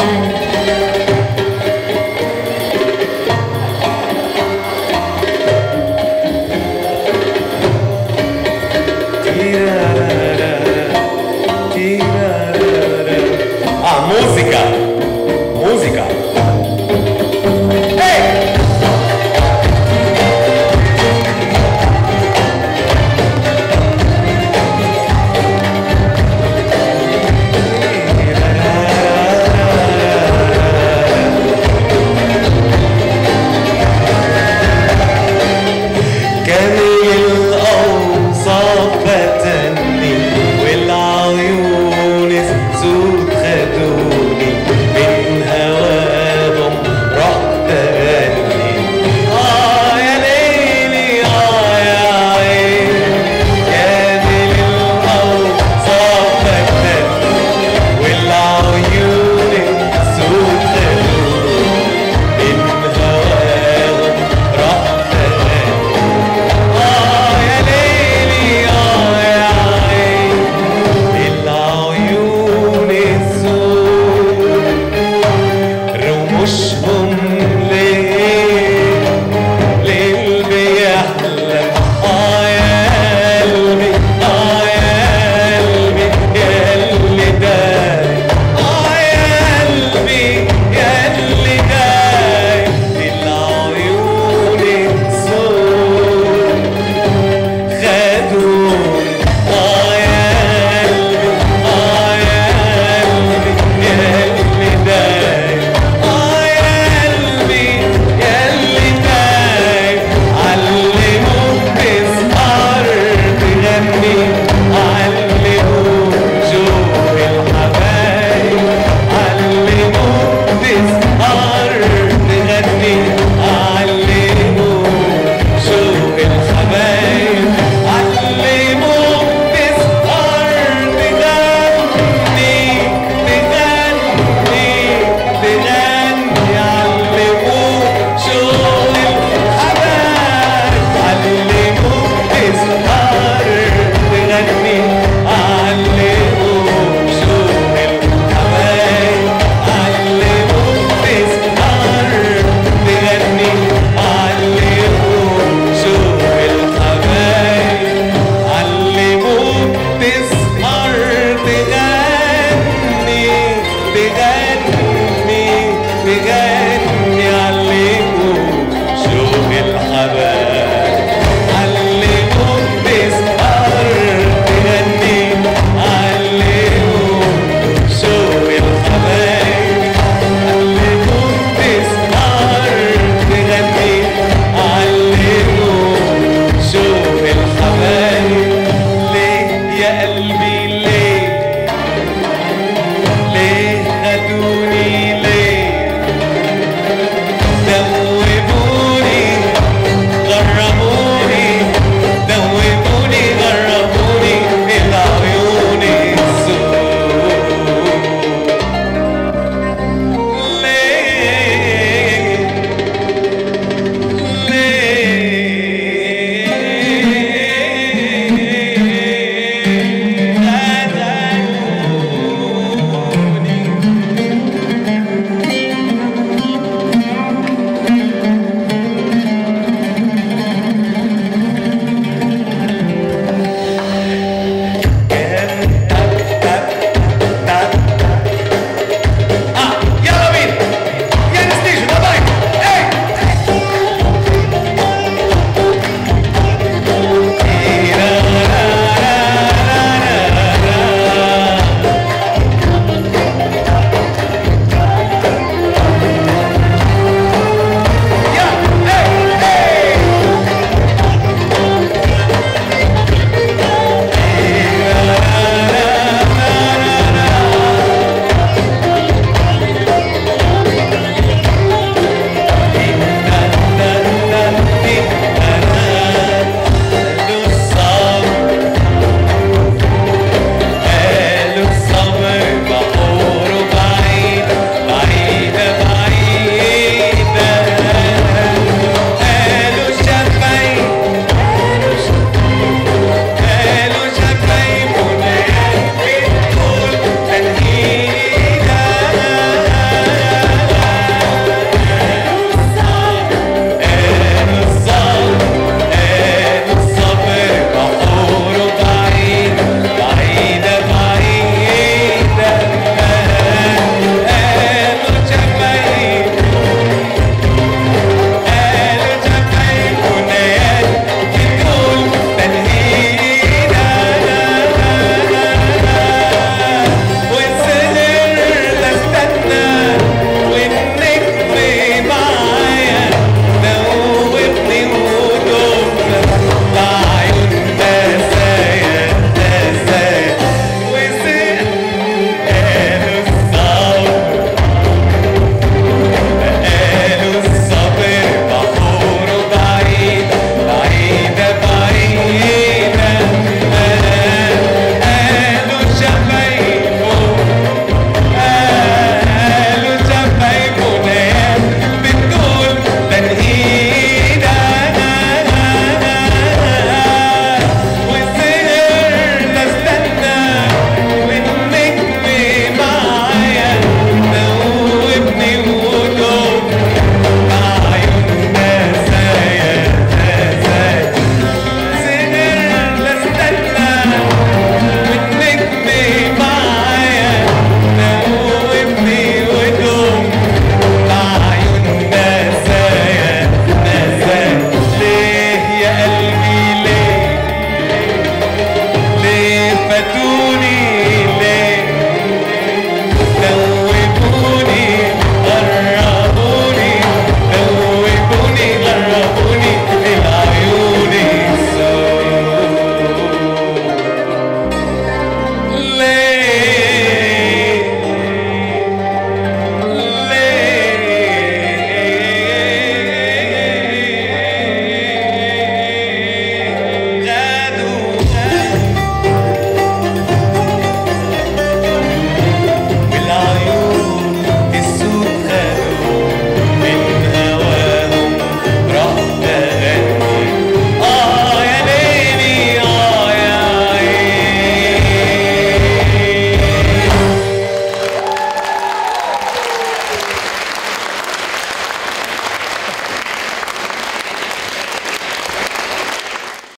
sky. Yeah.